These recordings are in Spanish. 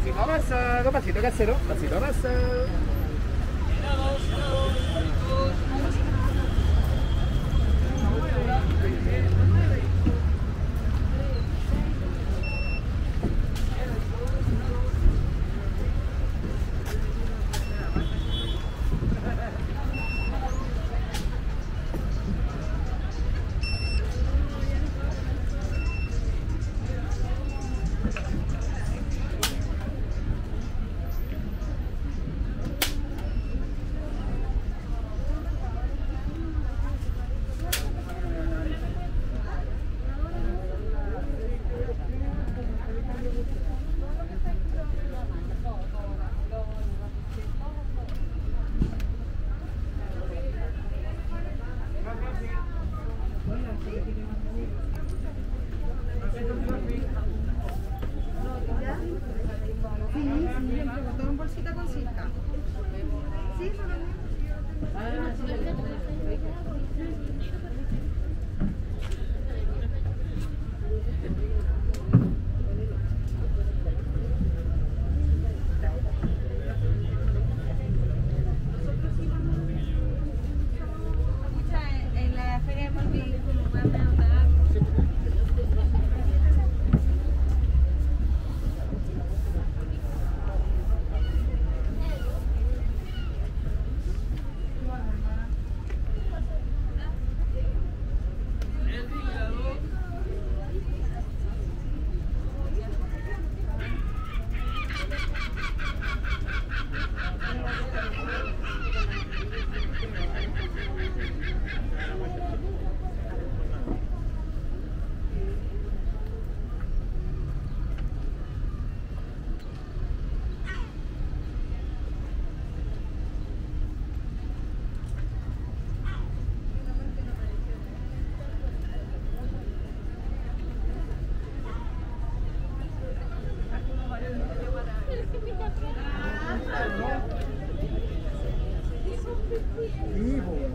Pasito avanzado, pasito casero, pasito avanzado. É Evil.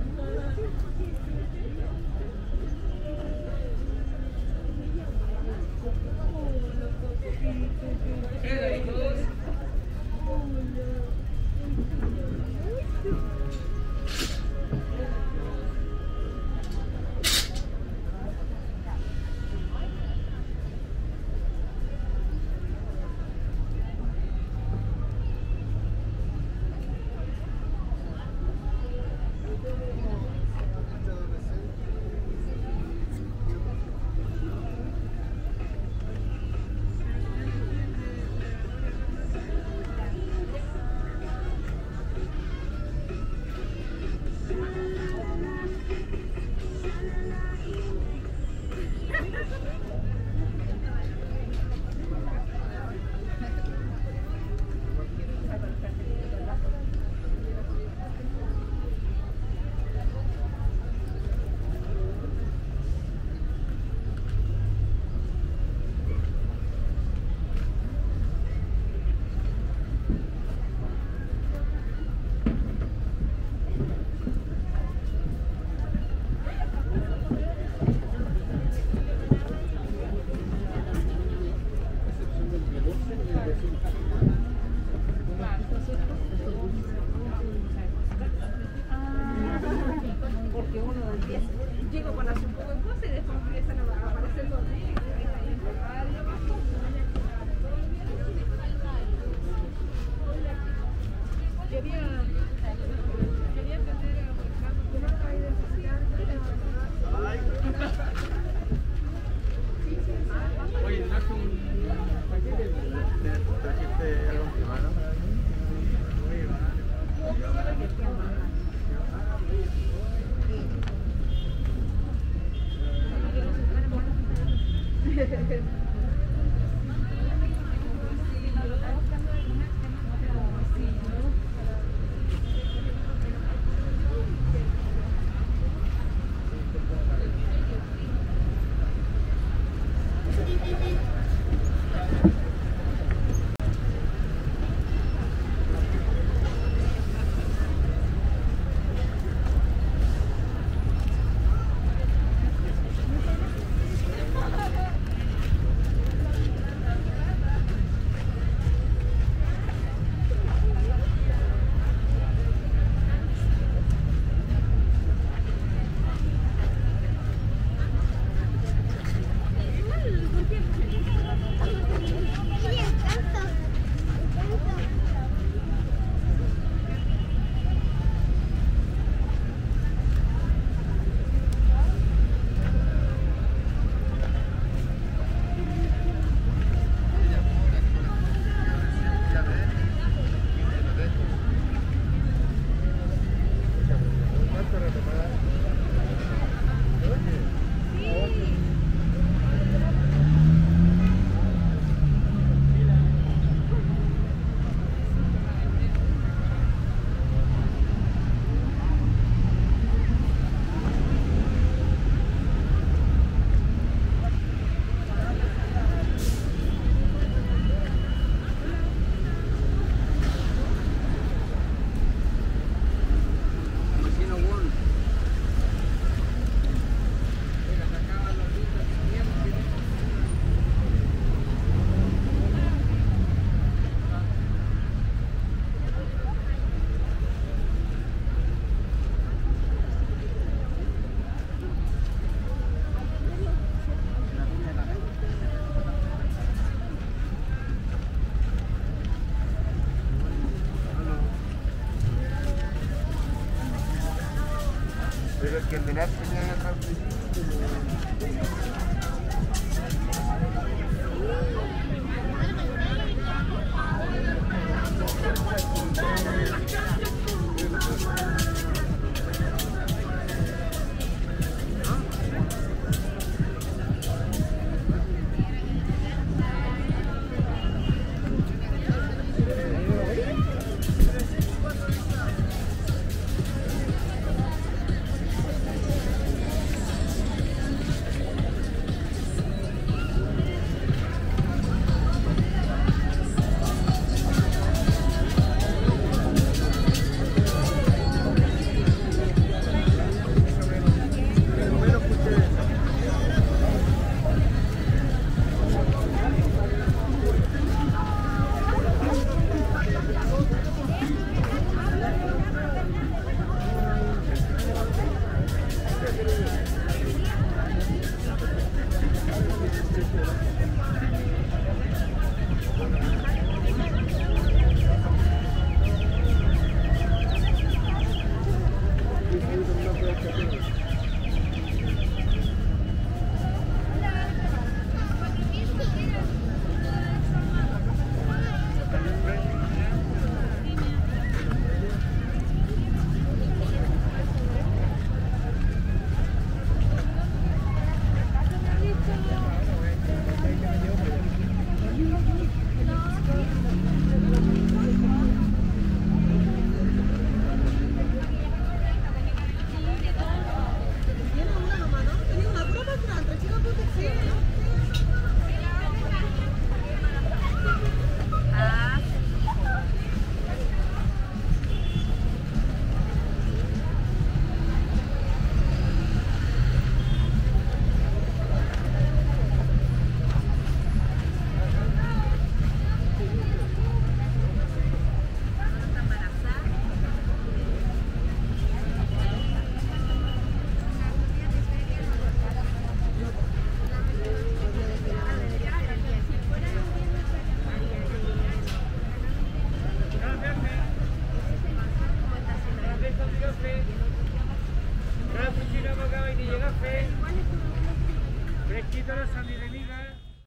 Que tenía otra Fresquito la salida,